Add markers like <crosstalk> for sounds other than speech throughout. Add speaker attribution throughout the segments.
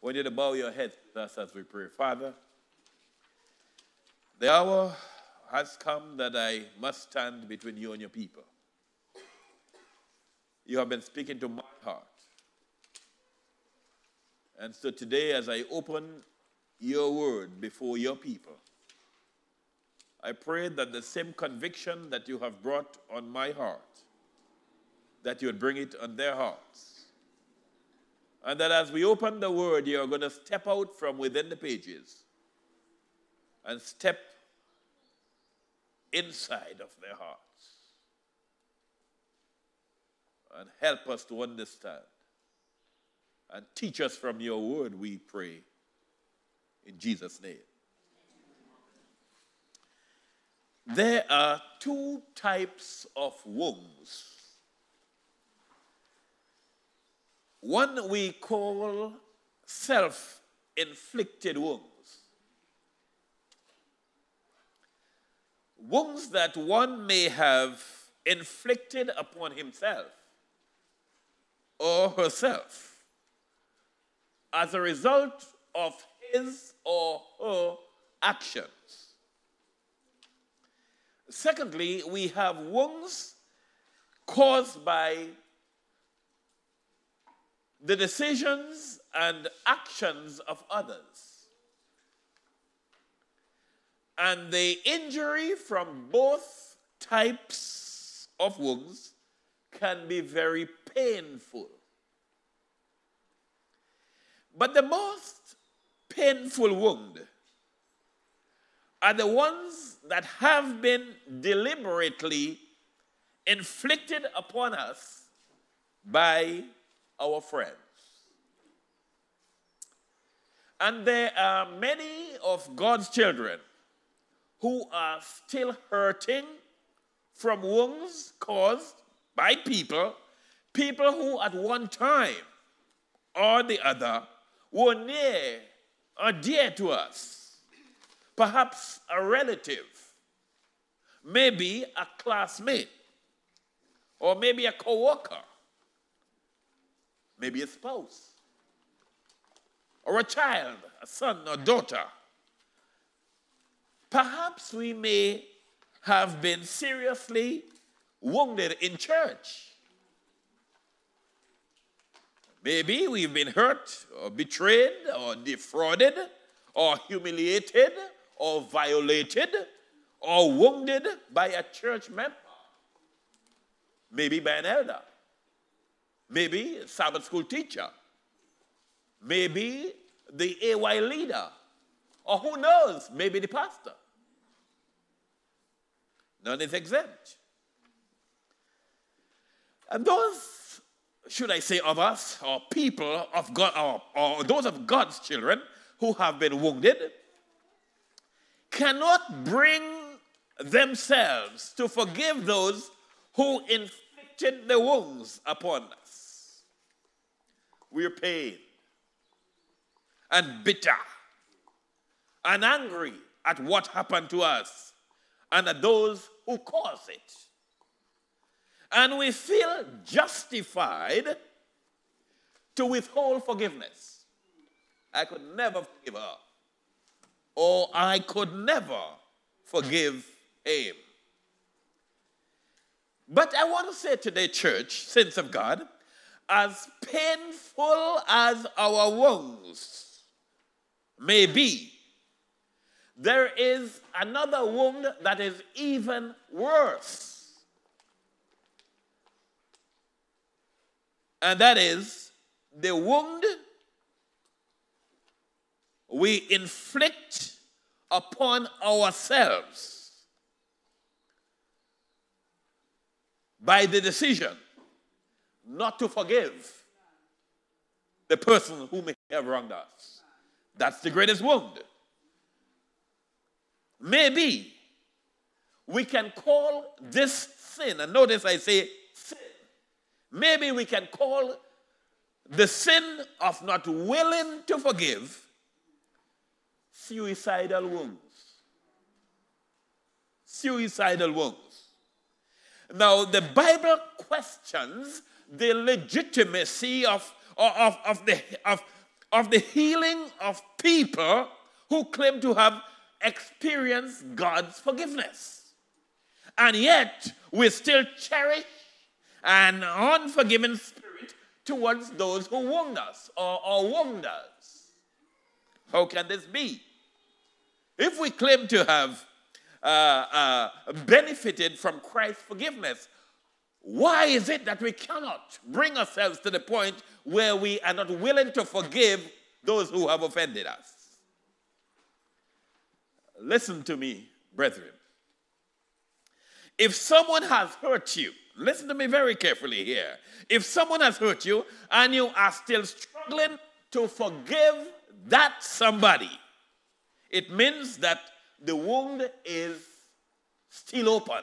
Speaker 1: want you to bow your head with us as we pray. Father, the hour has come that I must stand between you and your people. You have been speaking to my heart. And so today, as I open your word before your people, I pray that the same conviction that you have brought on my heart, that you would bring it on their hearts. And that as we open the word, you're going to step out from within the pages and step inside of their hearts and help us to understand and teach us from your word, we pray. In Jesus' name. There are two types of wounds. One we call self inflicted wounds. Wounds that one may have inflicted upon himself or herself as a result of his or her actions. Secondly, we have wounds caused by the decisions and actions of others. And the injury from both types of wounds can be very painful. But the most painful wound are the ones that have been deliberately inflicted upon us by our friends. And there are many of God's children who are still hurting from wounds caused by people, people who at one time or the other were near or dear to us. Perhaps a relative, maybe a classmate, or maybe a co worker, maybe a spouse, or a child, a son or daughter. Perhaps we may have been seriously wounded in church. Maybe we've been hurt or betrayed or defrauded or humiliated or violated or wounded by a church member. Maybe by an elder. Maybe a Sabbath school teacher. Maybe the AY leader. Or who knows, maybe the pastor. None is exempt. And those should I say, of us, or people of God, or, or those of God's children who have been wounded, cannot bring themselves to forgive those who inflicted the wounds upon us. We're pained and bitter and angry at what happened to us and at those who caused it and we feel justified to withhold forgiveness. I could never forgive her, or I could never forgive him. But I want to say today, church, saints of God, as painful as our wounds may be, there is another wound that is even worse. and that is the wound we inflict upon ourselves by the decision not to forgive the person who may have wronged us. That's the greatest wound. Maybe we can call this sin, and notice I say sin. Maybe we can call the sin of not willing to forgive suicidal wounds. Suicidal wounds. Now, the Bible questions the legitimacy of, of, of, the, of of the healing of people who claim to have experienced God's forgiveness. And yet, we still cherish an unforgiving spirit towards those who wound us or, or wound us. How can this be? If we claim to have uh, uh, benefited from Christ's forgiveness, why is it that we cannot bring ourselves to the point where we are not willing to forgive those who have offended us? Listen to me, brethren. If someone has hurt you, listen to me very carefully here. If someone has hurt you and you are still struggling to forgive that somebody, it means that the wound is still open.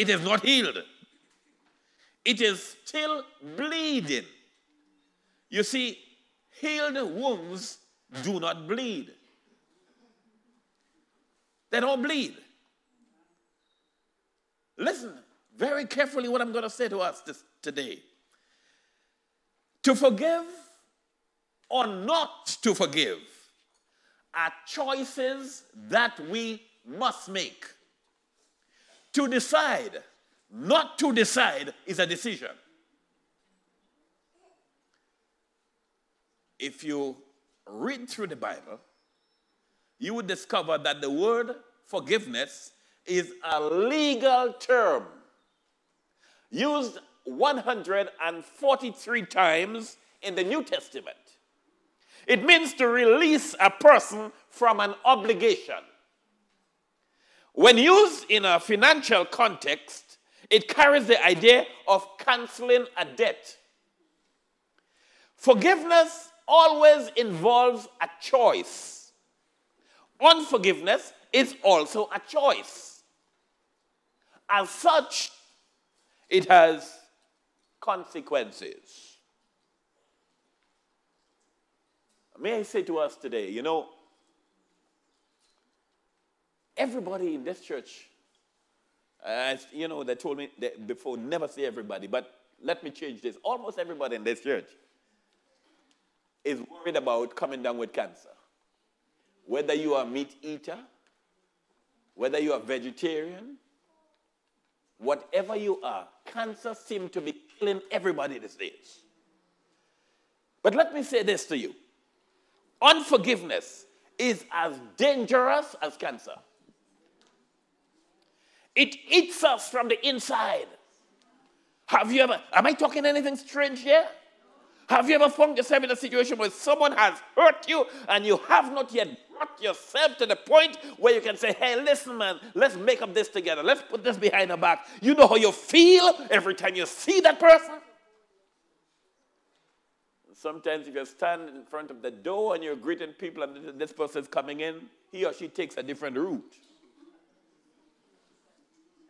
Speaker 1: It is not healed. It is still bleeding. You see, healed wounds do not bleed. They don't bleed. Listen very carefully what I'm going to say to us this, today. To forgive or not to forgive are choices that we must make. To decide, not to decide, is a decision. If you read through the Bible, you would discover that the word forgiveness is a legal term used 143 times in the New Testament. It means to release a person from an obligation. When used in a financial context, it carries the idea of canceling a debt. Forgiveness always involves a choice. Unforgiveness is also a choice. As such, it has consequences. May I say to us today, you know, everybody in this church, uh, you know, they told me before, never say everybody, but let me change this. Almost everybody in this church is worried about coming down with cancer. Whether you are a meat eater, whether you are vegetarian, whatever you are, cancer seems to be killing everybody these days. But let me say this to you Unforgiveness is as dangerous as cancer. It eats us from the inside. Have you ever, am I talking anything strange here? Have you ever found yourself in a situation where someone has hurt you and you have not yet brought yourself to the point where you can say, hey, listen, man, let's make up this together. Let's put this behind the back. You know how you feel every time you see that person? Sometimes if you stand in front of the door and you're greeting people and this person's coming in, he or she takes a different route.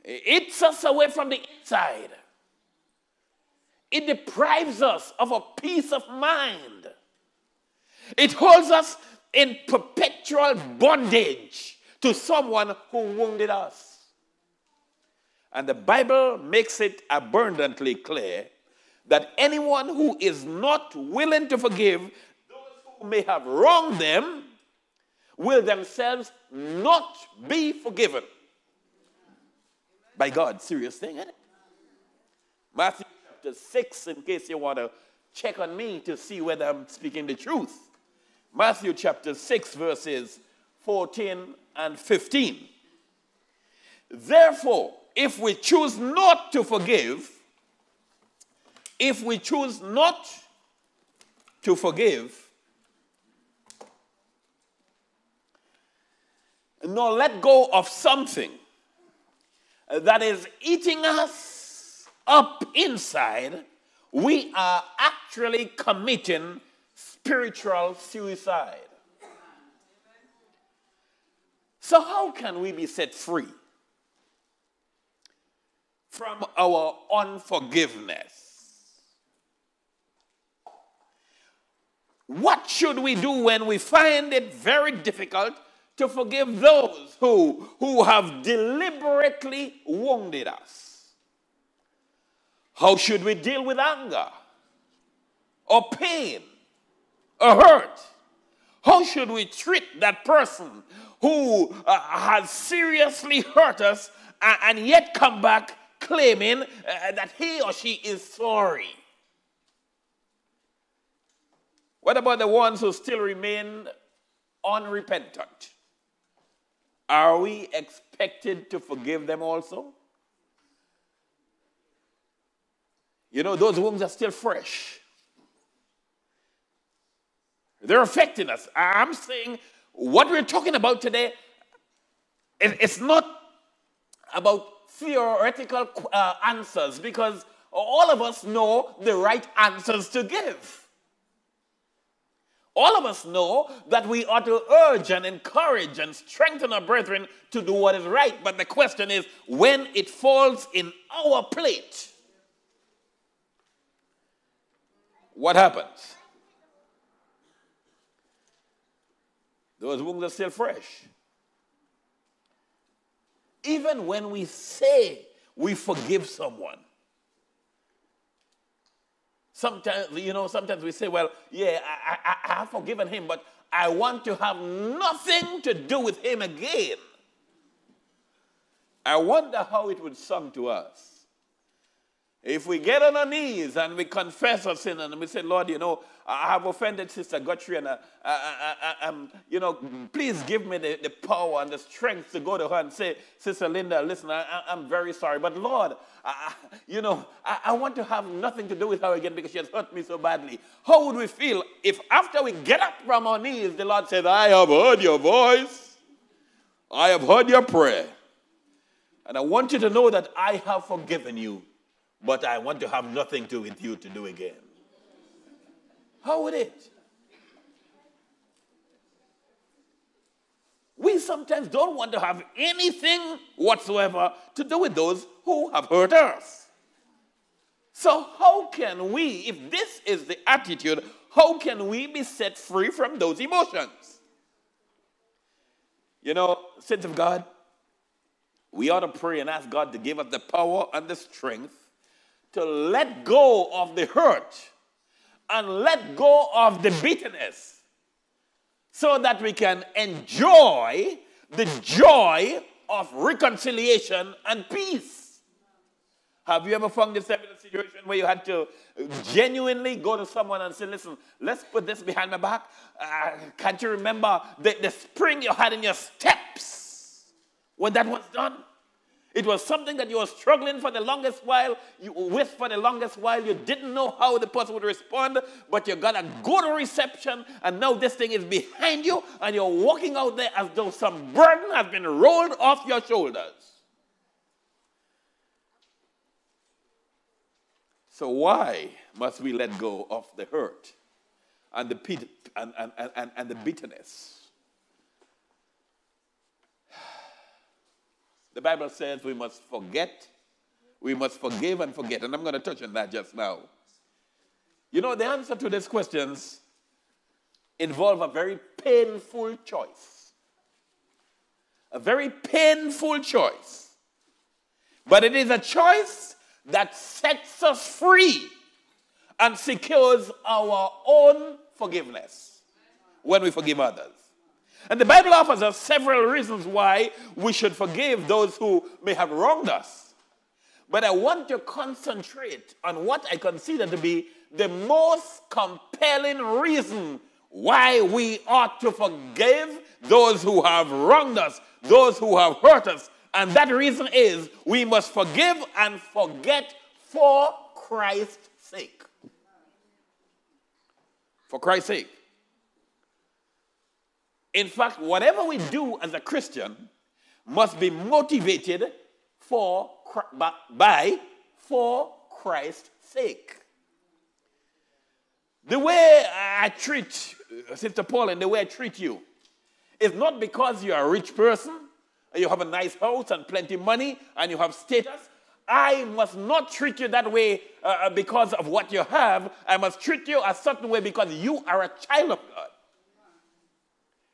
Speaker 1: It eats us away from the inside. It deprives us of a peace of mind. It holds us in perpetual bondage to someone who wounded us. And the Bible makes it abundantly clear that anyone who is not willing to forgive those who may have wronged them will themselves not be forgiven by God. Serious thing, isn't it? Matthew chapter 6, in case you want to check on me to see whether I'm speaking the truth. Matthew chapter 6, verses 14 and 15. Therefore, if we choose not to forgive, if we choose not to forgive, nor let go of something that is eating us up inside, we are actually committing spiritual suicide. So, how can we be set free from our unforgiveness? What should we do when we find it very difficult to forgive those who, who have deliberately wounded us? How should we deal with anger or pain or hurt? How should we treat that person who uh, has seriously hurt us and, and yet come back claiming uh, that he or she is sorry? What about the ones who still remain unrepentant? Are we expected to forgive them also? You know, those wounds are still fresh. They're affecting us. I'm saying what we're talking about today, it's not about theoretical uh, answers because all of us know the right answers to give. All of us know that we ought to urge and encourage and strengthen our brethren to do what is right. But the question is when it falls in our plate, what happens? Those wounds are still fresh. Even when we say we forgive someone, sometimes, you know, sometimes we say, well, yeah, I, I, I have forgiven him, but I want to have nothing to do with him again. I wonder how it would sound to us if we get on our knees and we confess our sin and we say, Lord, you know, I have offended Sister Guthrie and, I, I, I, um, you know, please give me the, the power and the strength to go to her and say, Sister Linda, listen, I, am very sorry. But Lord, you know, I, want to have nothing to do with her again because she has hurt me so badly. How would we feel if after we get up from our knees, the Lord says, I have heard your voice, I have heard your prayer, and I want you to know that I have forgiven you but I want to have nothing to do with you to do again. How would it? We sometimes don't want to have anything whatsoever to do with those who have hurt us. So, how can we, if this is the attitude, how can we be set free from those emotions? You know, saints of God, we ought to pray and ask God to give us the power and the strength to let go of the hurt and let go of the bitterness so that we can enjoy the joy of reconciliation and peace. Have you ever found yourself in a situation where you had to genuinely go to someone and say, Listen, let's put this behind my back? Uh, can't you remember the, the spring you had in your steps when that was done? It was something that you were struggling for the longest while, you, with for the longest while. You didn't know how the person would respond, but you got a good reception, and now this thing is behind you, and you're walking out there as though some burden has been rolled off your shoulders. So, why must we let go of the hurt and the, and, and, and, and the bitterness? The Bible says we must forget, we must forgive and forget. And I'm going to touch on that just now. You know, the answer to these questions involve a very painful choice. A very painful choice. But it is a choice that sets us free and secures our own forgiveness when we forgive others. And the Bible offers us several reasons why we should forgive those who may have wronged us. But I want to concentrate on what I consider to be the most compelling reason why we ought to forgive those who have wronged us, those who have hurt us. And that reason is we must forgive and forget for Christ's sake. For Christ's sake. In fact, whatever we do as a Christian must be motivated for, by, for Christ's sake. The way I treat uh, Sister Paul and the way I treat you is not because you're a rich person, you have a nice house and plenty of money, and you have status. I must not treat you that way uh, uh because of what you have. I must treat you a certain way because you are a child of God.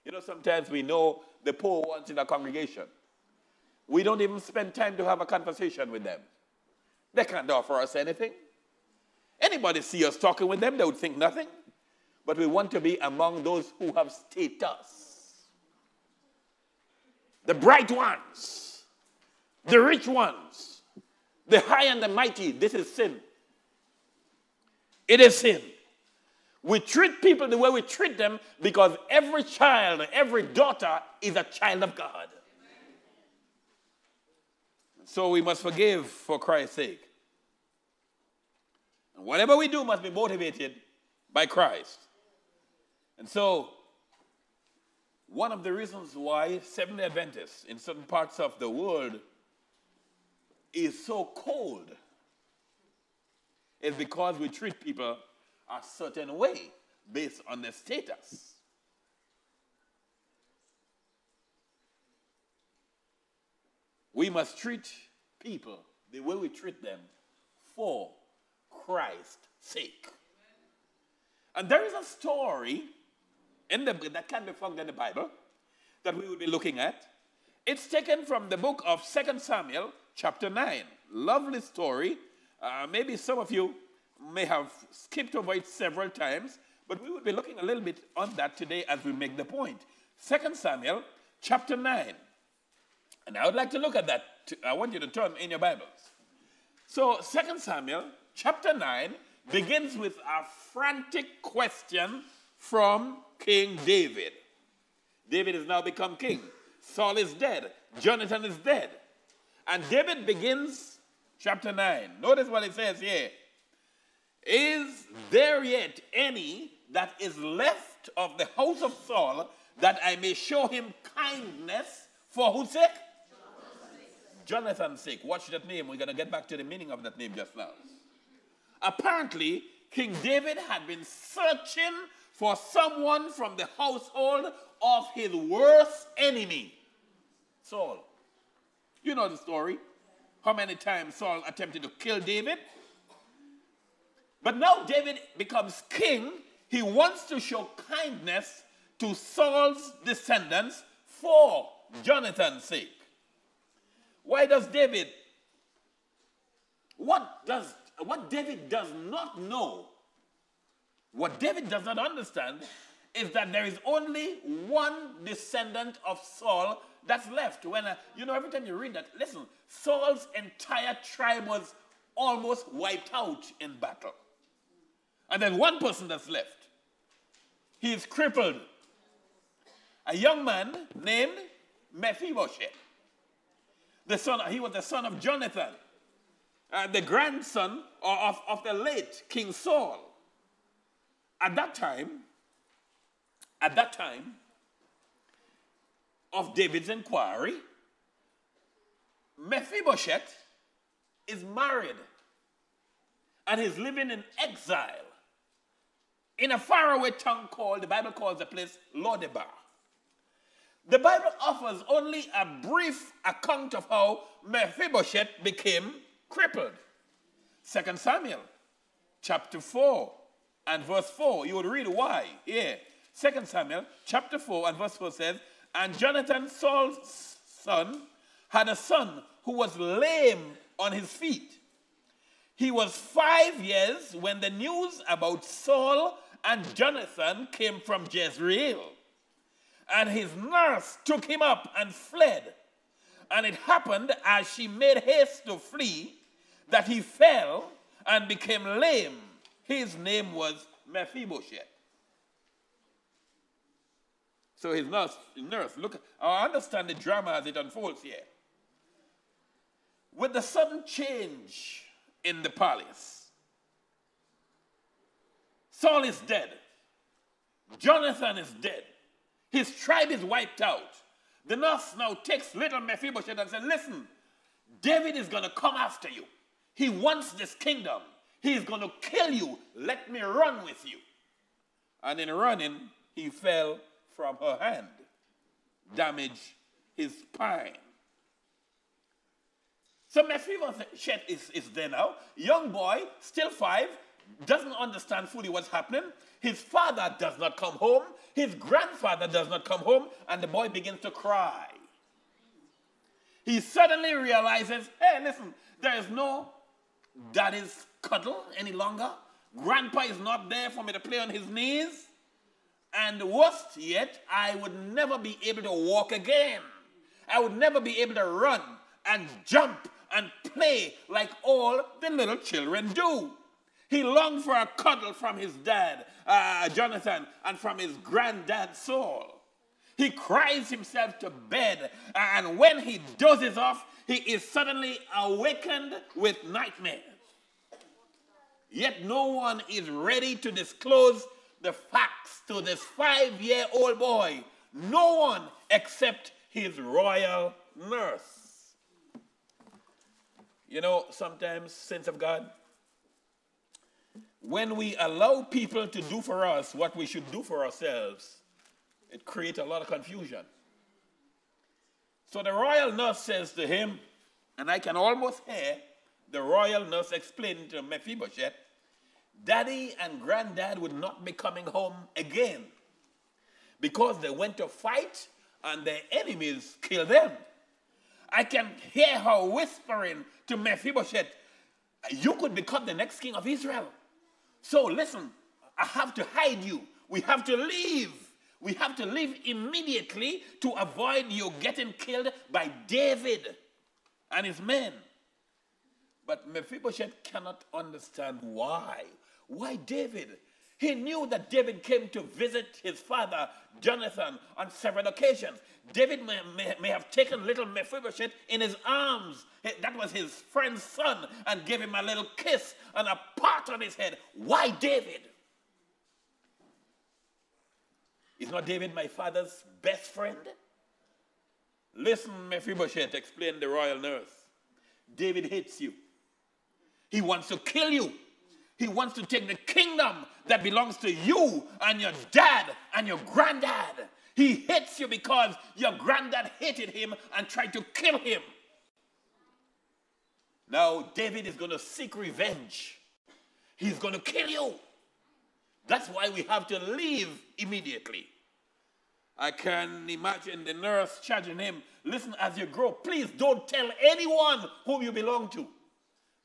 Speaker 1: You know, sometimes we know the poor ones in a congregation. We don't even spend time to have a conversation with them. They can't offer us anything. Anybody see us talking with them, they would think nothing. but we want to be among those who have status. The bright ones, the rich ones, the high and the mighty. This is sin. It is sin. We treat people the way we treat them because every child, every daughter is a child of God. So we must forgive for Christ's sake. And whatever we do must be motivated by Christ. And so, one of the reasons why Seventh Adventists in certain parts of the world is so cold is because we treat people a certain way based on their status. We must treat people the way we treat them for Christ's sake. And there is a story in the, that can be found in the Bible that we will be looking at. It's taken from the book of 2 Samuel, chapter 9. Lovely story. Uh, maybe some of you may have skipped over it several times, but we will be looking a little bit on that today as we make the point. 2 Samuel, chapter 9. And I would like to look at that. I want you to turn in your Bibles. So, 2 Samuel, chapter 9, begins with a frantic question from King David. David has now become king. Saul is dead. Jonathan is dead. And David begins chapter 9. Notice what it says here. Is there yet any that is left of the house of Saul that I may show him kindness for whose sake? Jonathan's sake. Watch that name. We're going to get back to the meaning of that name just now. Apparently, King David had been searching for someone from the household of his worst enemy, Saul. You know the story. How many times Saul attempted to kill David? But now David becomes king. He wants to show kindness to Saul's descendants for Jonathan's sake. Why does David, what does, what David does not know what David does not understand is that there is only one descendant of Saul that's left. When uh, you know, every time you read that, listen, Saul's entire tribe was almost wiped out in battle. And then one person that's left. He is crippled. A young man named Mephibosheth. The son, he was the son of Jonathan, uh, the grandson of, of the late King Saul. At that time, at that time of David's inquiry, Mephibosheth is married and he's living in exile in a faraway town called, the Bible calls the place Lodebar. The Bible offers only a brief account of how Mephibosheth became crippled. 2 Samuel chapter 4 and verse 4. You would read why. Here. 2 Samuel chapter 4 and verse 4 says, And Jonathan, Saul's son, had a son who was lame on his feet. He was five years when the news about Saul and Jonathan came from Jezreel. And his nurse took him up and fled. And it happened as she made haste to flee that he fell and became lame his name was Mephibosheth. So his nurse, nurse, look, I understand the drama as it unfolds here. With the sudden change in the palace, Saul is dead. Jonathan is dead. His tribe is wiped out. The nurse now takes little Mephibosheth and says, Listen, David is going to come after you. He wants this kingdom. He's going to kill you. Let me run with you. And in running, he fell from her hand, damaged his spine. So Mephibosheth is, is there now. Young boy, still five, doesn't understand fully what's happening. His father does not come home. His grandfather does not come home. And the boy begins to cry. He suddenly realizes hey, listen, there is no daddy's cuddle any longer. Grandpa is not there for me to play on his knees. And worst yet, I would never be able to walk again. I would never be able to run and jump and play like all the little children do. He longed for a cuddle from his dad, uh, Jonathan, and from his granddad, Saul. He cries himself to bed, and when he dozes off, he is suddenly awakened with nightmares. Yet no one is ready to disclose the facts to this five year old boy. No one except his royal nurse. You know, sometimes, saints of God, when we allow people to do for us what we should do for ourselves, it creates a lot of confusion. So the royal nurse says to him, and I can almost hear the royal nurse explaining to Mephibosheth, Daddy and granddad would not be coming home again because they went to fight and their enemies killed them. I can hear her whispering to Mephibosheth, You could become the next king of Israel. So listen, I have to hide you. We have to leave. We have to leave immediately to avoid you getting killed by David and his men. But Mephibosheth cannot understand why. Why David? He knew that David came to visit his father, Jonathan, on several occasions. David may, may, may, have taken little Mephibosheth in his arms. That was his friend's son, and gave him a little kiss and a pat on his head. Why David? Is not David my father's best friend? Listen, Mephibosheth, explained the royal nurse. David hates you. He wants to kill you. He wants to take the kingdom that belongs to you and your dad and your granddad. He hates you because your granddad hated him and tried to kill him. Now, David is going to seek revenge. He's going to kill you. That's why we have to leave immediately. I can imagine the nurse charging him, listen, as you grow, please don't tell anyone whom you belong to.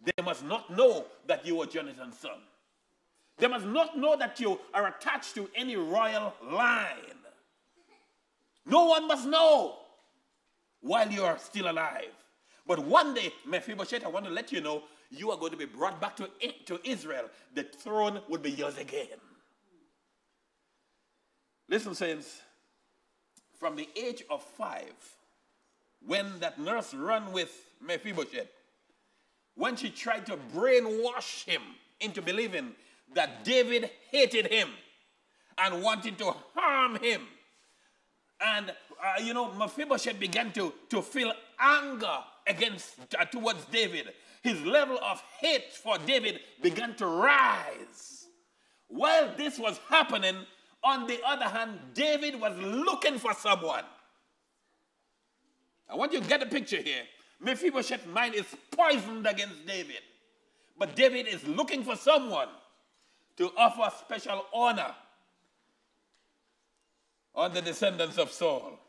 Speaker 1: They must not know that you are Jonathan's son. They must not know that you are attached to any royal line. No one must know while you are still alive. But one day, Mephibosheth, I want to let you know, you are going to be brought back to, to Israel. The throne will be yours again. Listen, saints, from the age of five, when that nurse ran with Mephibosheth, when she tried to brainwash him into believing that David hated him and wanted to harm him, and, uh, you know, Mephibosheth began to, to feel anger against, uh, towards David. His level of hate for David began to rise. While this was happening, on the other hand, David was looking for someone. I want you to get a picture here. Mephibosheth's mind is poisoned against David. But David is looking for someone to offer special honor on the descendants of Saul,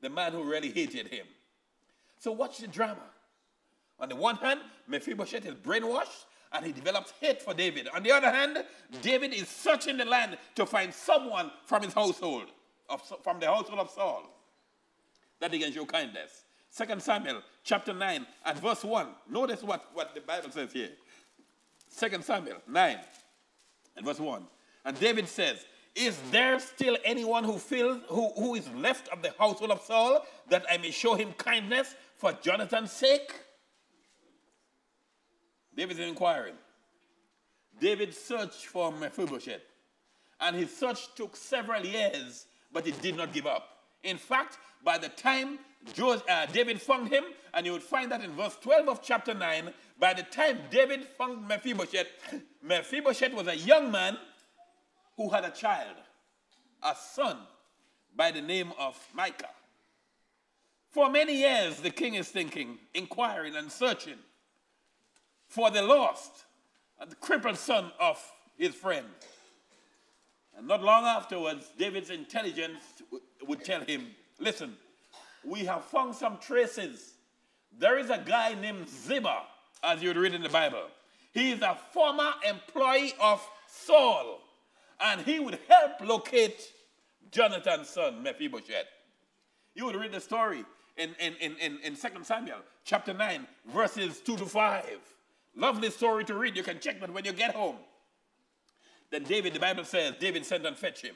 Speaker 1: the man who really hated him. So watch the drama. On the one hand, Mephibosheth is brainwashed and he develops hate for David. On the other hand, David is searching the land to find someone from his household, of, from the household of Saul, that he can show kindness. 2 Samuel chapter 9 and verse 1. Notice what, what the Bible says here. 2 Samuel 9 and verse 1. And David says, is there still anyone who feels who, who is left of the household of Saul that I may show him kindness for Jonathan's sake? David's inquiring. David searched for Mephibosheth, and his search took several years, but he did not give up. In fact, by the time uh, David found him, and you would find that in verse 12 of chapter 9, by the time David found Mephibosheth, <clears throat> Mephibosheth was a young man who had a child, a son by the name of Micah. For many years, the king is thinking, inquiring, and searching for the lost, and the crippled son of his friend. And not long afterwards, David's intelligence would tell him, listen, we have found some traces. There is a guy named Ziba, as you would read in the Bible. He is a former employee of Saul and he would help locate Jonathan's son, Mephibosheth. You would read the story in, in, in, in, in 2 Samuel chapter 9, verses 2 to 5. Lovely story to read. You can check that when you get home. Then David, the Bible says, David sent and fetched him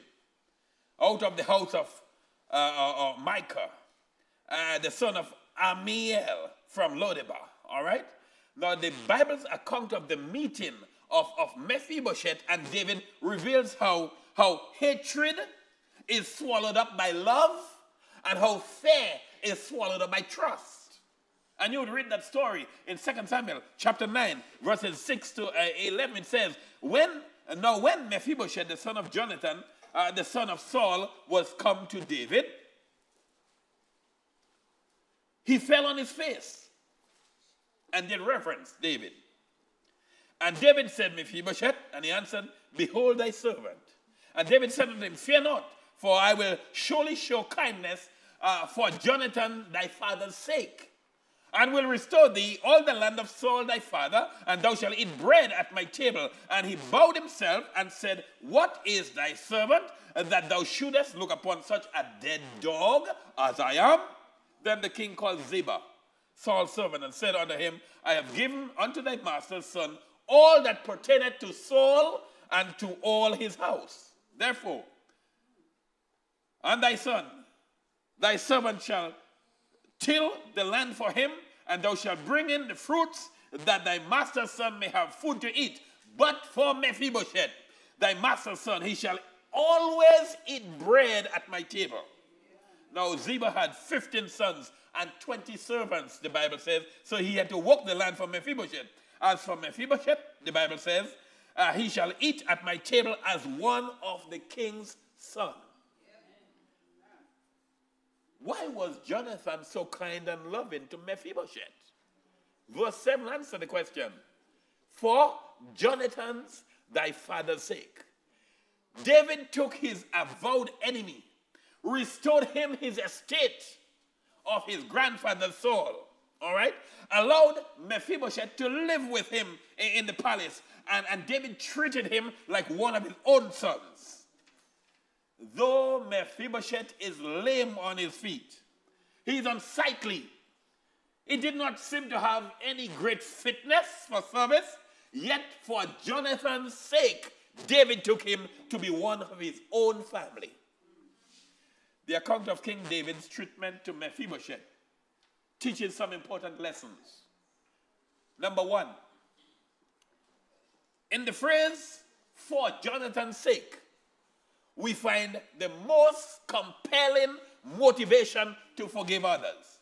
Speaker 1: out of the house of uh, uh, uh, Micah, uh, the son of Ammiel from Lodebar. All right? Now, the Bible's account of the meeting of, of Mephibosheth and David reveals how, how hatred is swallowed up by love and how fear is swallowed up by trust. And you would read that story in 2 Samuel chapter 9, verses 6 to uh, 11. It says, When now when Mephibosheth, the son of Jonathan, uh, the son of Saul, was come to David, he fell on his face and did reverence David. And David said, Mephibosheth, and he answered, Behold thy servant. And David said unto him, Fear not, for I will surely show kindness uh, for Jonathan thy father's sake, and will restore thee all the land of Saul thy father, and thou shalt eat bread at my table. And he bowed himself and said, What is thy servant, that thou shouldest look upon such a dead dog as I am? Then the king called Ziba, Saul's servant, and said unto him, I have given unto thy master's son all that pertaineth to Saul and to all his house. Therefore, and thy son, thy servant shall till the land for him, and thou shalt bring in the fruits, that thy master's son may have food to eat. But for Mephibosheth, thy master's son, he shall always eat bread at my table. Now Ziba had 15 sons and 20 servants, the Bible says, so he had to walk the land for Mephibosheth. As for Mephibosheth, the Bible says, uh, he shall eat at my table as one of the king's sons. Why was Jonathan so kind and loving to Mephibosheth? Verse 7 answer the question. For Jonathan's, thy father's sake. David took his avowed enemy, restored him his estate of his grandfather Saul, all right? Allowed Mephibosheth to live with him in the palace, and, and David treated him like one of his own sons. Though Mephibosheth is lame on his feet, he's unsightly. He did not seem to have any great fitness for service, yet for Jonathan's sake, David took him to be one of his own family. The account of King David's treatment to Mephibosheth teaches some important lessons. Number one, in the phrase, for Jonathan's sake, we find the most compelling motivation to forgive others.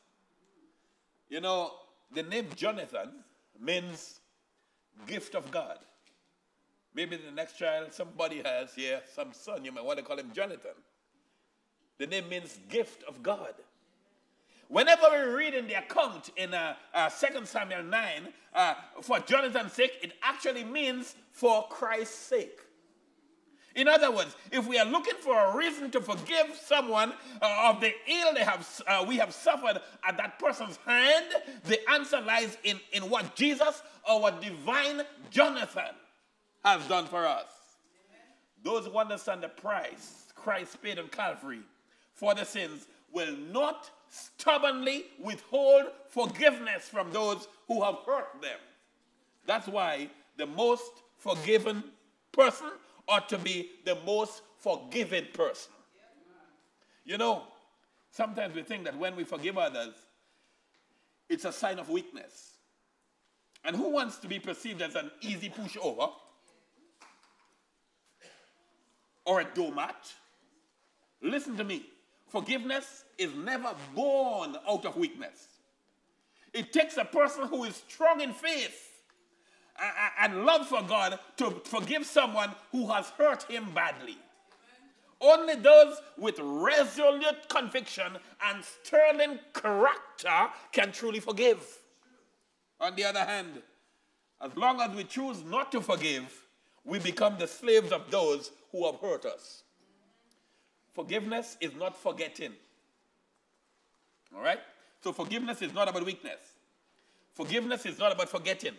Speaker 1: You know, the name Jonathan means gift of God. Maybe the next child somebody has here, some son, you might want to call him Jonathan. The name means gift of God. Whenever we read in the account in uh, uh, 2 Samuel 9, uh, for Jonathan's sake, it actually means for Christ's sake. In other words, if we are looking for a reason to forgive someone uh, of the ill they have, uh, we have suffered at that person's hand, the answer lies in, in what Jesus, our divine Jonathan, has done for us. Those who understand the price Christ paid on Calvary for the sins will not stubbornly withhold forgiveness from those who have hurt them. That's why the most forgiven person ought to be the most forgiven person. You know, sometimes we think that when we forgive others, it's a sign of weakness. And who wants to be perceived as an easy pushover or a doormat? Listen to me. Forgiveness is never born out of weakness. It takes a person who is strong in faith and love for God to forgive someone who has hurt him badly. Only those with resolute conviction and sterling character can truly forgive. On the other hand, as long as we choose not to forgive, we become the slaves of those who have hurt us. Forgiveness is not forgetting. All right? So forgiveness is not about weakness. Forgiveness is not about forgetting.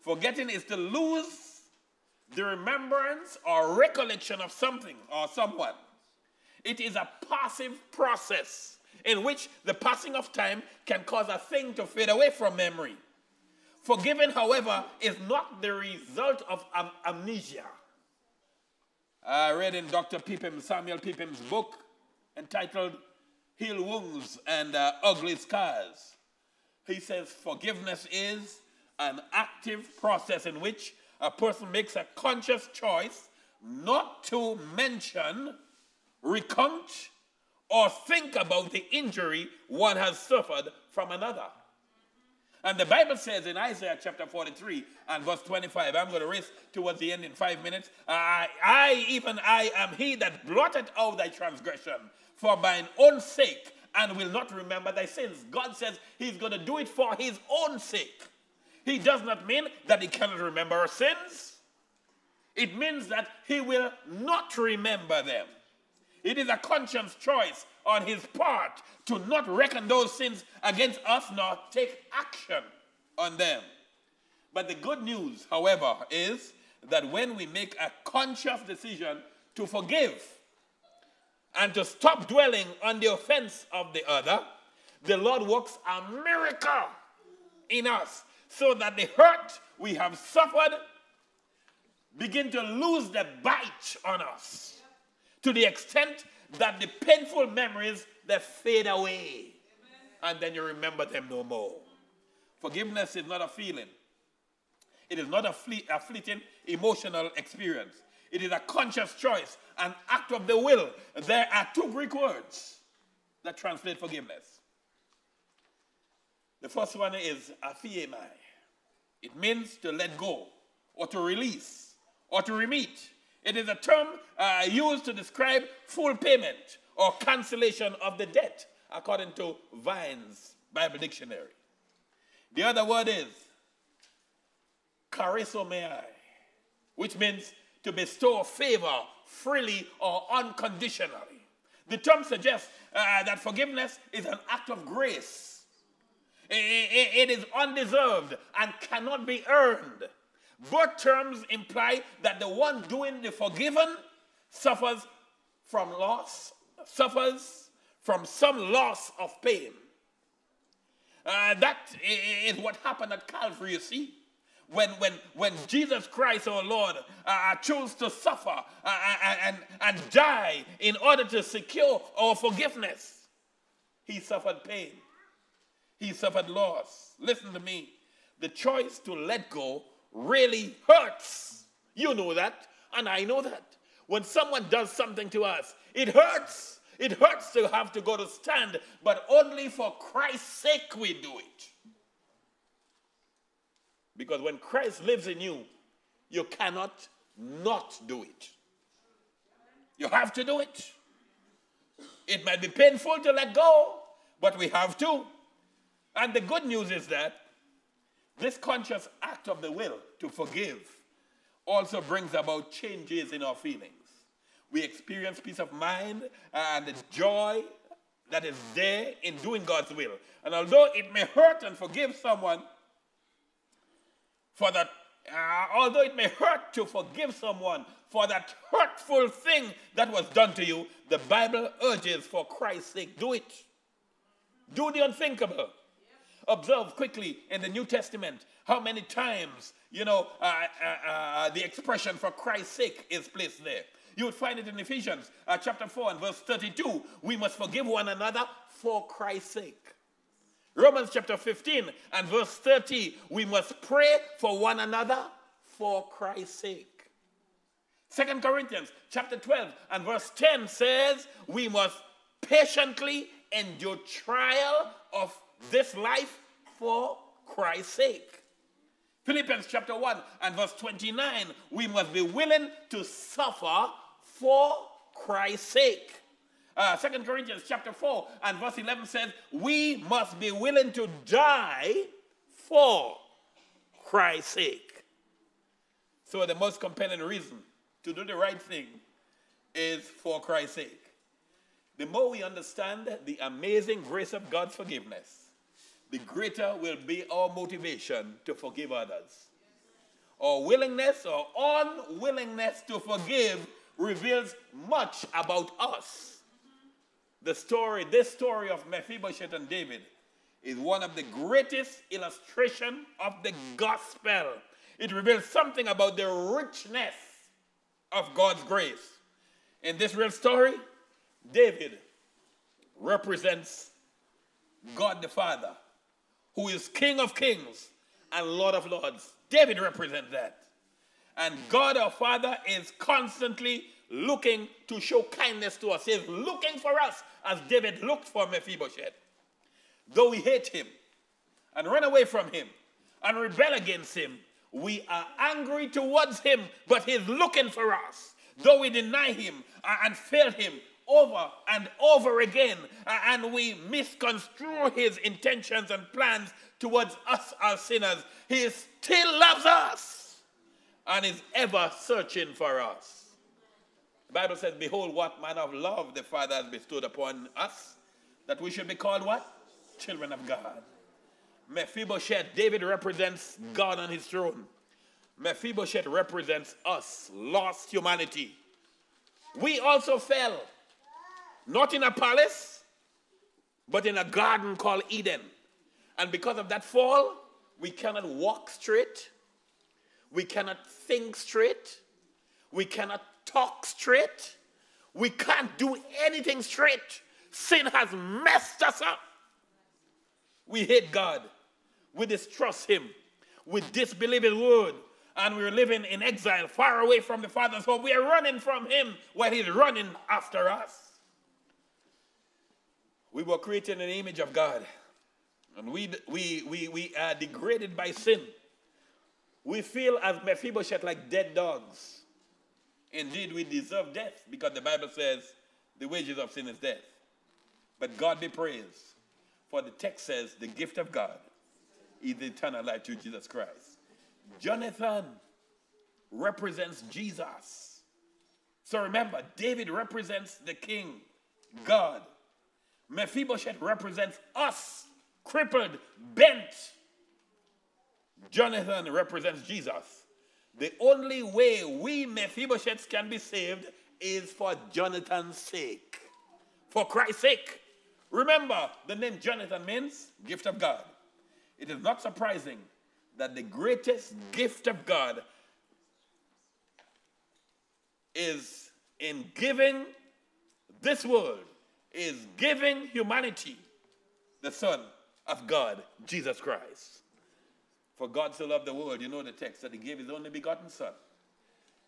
Speaker 1: Forgetting is to lose the remembrance or recollection of something or someone. It is a passive process in which the passing of time can cause a thing to fade away from memory. Forgiving, however, is not the result of am- amnesia. I read in Dr. Pipim, Samuel Pipim's book entitled Heal Wounds and uh, Ugly Scars. He says forgiveness is an active process in which a person makes a conscious choice not to mention, recount, or think about the injury one has suffered from another. And the Bible says in Isaiah chapter 43 and verse 25, I'm going to race towards the end in five minutes. I, I, even I, am he that blotted out thy transgression for mine own sake and will not remember thy sins. God says he's going to do it for his own sake. He does not mean that he cannot remember our sins. It means that he will not remember them. It is a conscious choice on his part to not reckon those sins against us nor take action on them. But the good news, however, is that when we make a conscious decision to forgive and to stop dwelling on the offense of the other, the Lord works a miracle in us so that the hurt we have suffered begin to lose the bite on us to the extent that the painful memories they fade away and then you remember them no more. Forgiveness is not a feeling. It is not a, fleet, a fleeting emotional experience. It is a conscious choice, an act of the will. There are two Greek words that translate forgiveness. The first one is aphiemi. It means to let go, or to release, or to remit. It is a term uh, used to describe full payment or cancellation of the debt, according to Vine's Bible Dictionary. The other word is charizomai, which means to bestow favor freely or unconditionally. The term suggests uh, that forgiveness is an act of grace. it is undeserved and cannot be earned. Both terms imply that the one doing the forgiven suffers from loss, suffers from some loss of pain. Uh, that is what happened at Calvary, you see. When, when, when Jesus Christ, our Lord, uh, uh chose to suffer uh, uh, and, and die in order to secure our forgiveness, he suffered pain. He suffered loss. Listen to me. The choice to let go really hurts. You know that, and I know that. When someone does something to us, it hurts. It hurts to have to go to stand, but only for Christ's sake we do it. Because when Christ lives in you, you cannot not do it. You have to do it. It might be painful to let go, but we have to. And the good news is that this conscious act of the will to forgive also brings about changes in our feelings. We experience peace of mind and the joy that is there in doing God's will. And although it may hurt and forgive someone for that, uh, although it may hurt to forgive someone for that hurtful thing that was done to you, the Bible urges for Christ's sake, do it. Do the unthinkable. Observe quickly in the New Testament how many times, you know, uh, uh, uh, the expression for Christ's sake is placed there. You would find it in Ephesians uh, chapter 4 and verse 32. We must forgive one another for Christ's sake. Romans chapter 15 and verse 30. We must pray for one another for Christ's sake. Second Corinthians chapter 12 and verse 10 says we must patiently endure trial of this life for Christ's sake. Philippians chapter 1 and verse 29, we must be willing to suffer for Christ's sake. Uh, 2 Corinthians chapter 4 and verse 11 says, we must be willing to die for Christ's sake. So the most compelling reason to do the right thing is for Christ's sake. The more we understand the amazing grace of God's forgiveness, the greater will be our motivation to forgive others. Our willingness or unwillingness to forgive reveals much about us. The story, this story of Mephibosheth and David, is one of the greatest illustration of the gospel. It reveals something about the richness of God's grace. In this real story, David represents God the Father, who is King of kings and Lord of lords. David represents that. And God our Father is constantly looking to show kindness to us. He's looking for us as David looked for Mephibosheth. Though we hate him and run away from him and rebel against him, we are angry towards him, but he's looking for us. Though we deny him and fail him over and over again, uh, and we misconstrue his intentions and plans towards us as sinners, he still loves us and is ever searching for us. The Bible says, Behold, what manner of love the Father has bestowed upon us, that we should be called what? Children of God. Mephibosheth, David represents God on his throne. Mephibosheth represents us, lost humanity. We also fell, not in a palace, but in a garden called Eden. And because of that fall, we cannot walk straight, we cannot think straight, we cannot talk straight, we can't do anything straight. Sin has messed us up. We hate God, we distrust Him, we disbelieve His word, and we're living in exile, far away from the Father's home. We are running from Him while He's running after us. We were created in the image of God, and we, we, we, we are degraded by sin. We feel as Mephibosheth like dead dogs. Indeed, we deserve death because the Bible says the wages of sin is death. But God be praised, for the text says the gift of God is eternal life through Jesus Christ. Jonathan represents Jesus. So remember, David represents the king, God. Mephibosheth represents us, crippled, bent. Jonathan represents Jesus. The only way we Mephibosheths can be saved is for Jonathan's sake. For Christ's sake. Remember, the name Jonathan means gift of God. It is not surprising that the greatest gift of God is in giving this world, is giving humanity the Son of God, Jesus Christ. For God so loved the world, you know the text, that he gave his only begotten Son,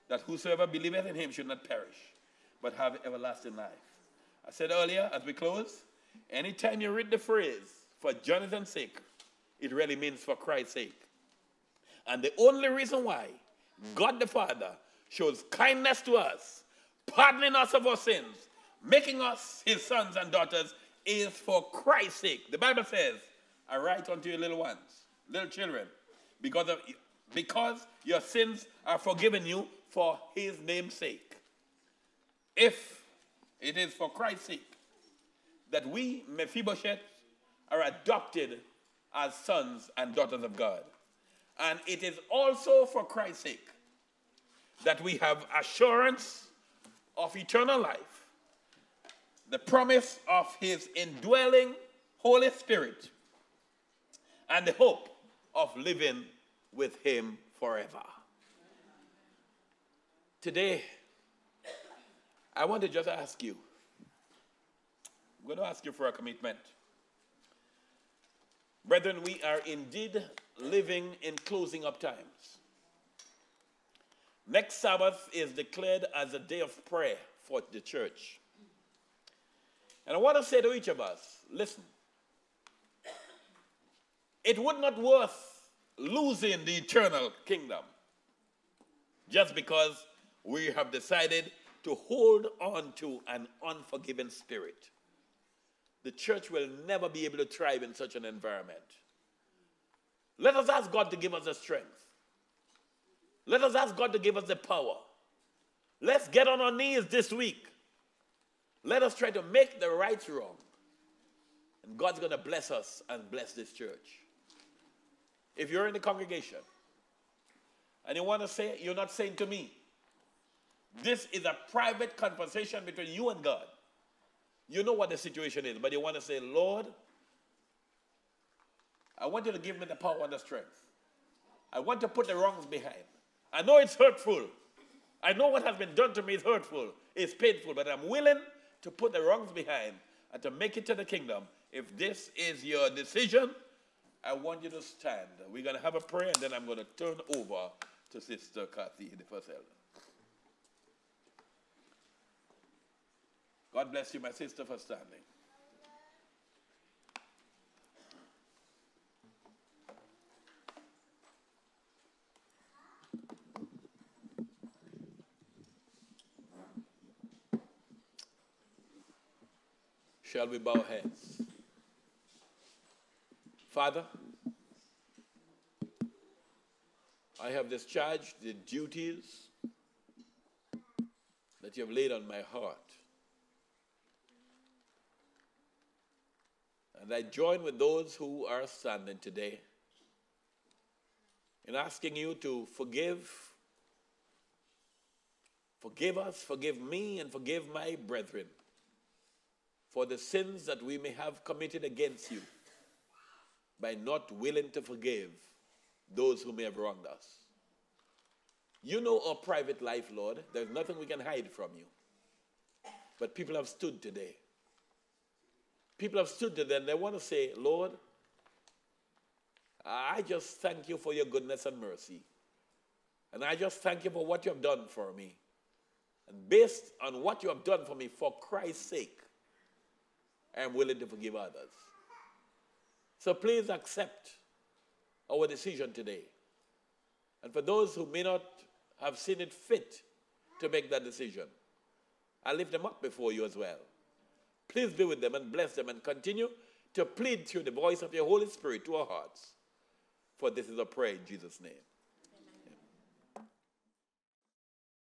Speaker 1: that whosoever believeth in him should not perish, but have everlasting life. I said earlier, as we close, anytime you read the phrase, for Jonathan's sake, it really means for Christ's sake. And the only reason why God the Father shows kindness to us, pardoning us of our sins, making us his sons and daughters, is for Christ's sake. The Bible says, I write unto you little ones, little children, because, of, because your sins are forgiven you for his name's sake. If it is for Christ's sake that we, Mephibosheth, are adopted as sons and daughters of God. And it is also for Christ's sake that we have assurance of eternal life, the promise of his indwelling Holy Spirit, and the hope of living with him forever. Today, I want to just ask you, I'm going to ask you for a commitment. Brethren, we are indeed living in closing up times. Next Sabbath is declared as a day of prayer for the church. And I want to say to each of us listen, it would not worth losing the eternal kingdom just because we have decided to hold on to an unforgiving spirit the church will never be able to thrive in such an environment. Let us ask God to give us the strength. Let us ask God to give us the power. Let's get on our knees this week. Let us try to make the right wrong. And God's going to bless us and bless this church. If you're in the congregation and you want to say, you're not saying to me. This is a private conversation between you and God. You know what the situation is, but you want to say, Lord, I want you to give me the power and the strength. I want to put the wrongs behind. I know it's hurtful. I know what has been done to me is hurtful, it's painful, but I'm willing to put the wrongs behind and to make it to the kingdom. If this is your decision, I want you to stand. We're going to have a prayer, and then I'm going to turn over to Sister Kathy, the first elder. God bless you, my sister, for standing. Shall we bow heads? Father, I have discharged the duties that you have laid on my heart. And I join with those who are standing today in asking you to forgive, forgive us, forgive me, and forgive my brethren for the sins that we may have committed against you by not willing to forgive those who may have wronged us. You know our private life, Lord. There's nothing we can hide from you. But people have stood today people have stood there and they want to say, Lord, I just thank you for your goodness and mercy. And I just thank you for what you have done for me. And based on what you have done for me, for Christ's sake, I am willing to forgive others. So please accept our decision today. And for those who may not have seen it fit to make that decision, I lift them up before you as well. Please be with them and bless them and continue to plead through the voice of your Holy Spirit to our hearts. For this is a prayer in Jesus' name.